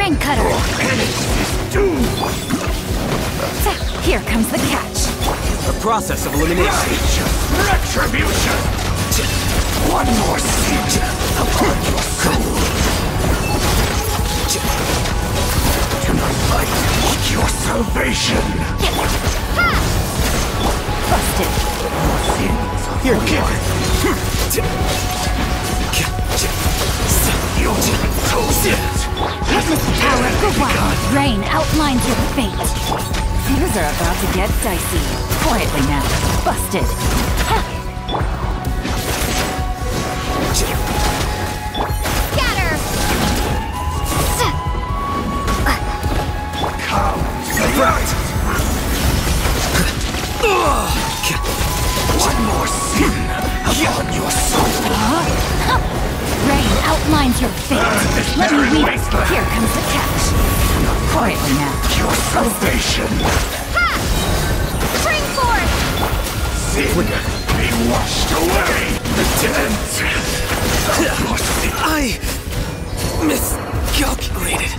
Rain cutter. Penance. Here comes the catch. The process of elimination. Retribution. One more sin upon your soul. Tonight light your salvation. Busted. Sins are Here you forgiven. Rain outlines your fate. Fears are about to get dicey. Quietly now. Busted. Scatter! Come light. One more sin upon your soul. Rain outlines your fate. Let me weave. Here comes the catch. Quietly now. Your salvation! Ha! Spring forth! Sin Flicker. be washed away! The dent! I... miscalculated.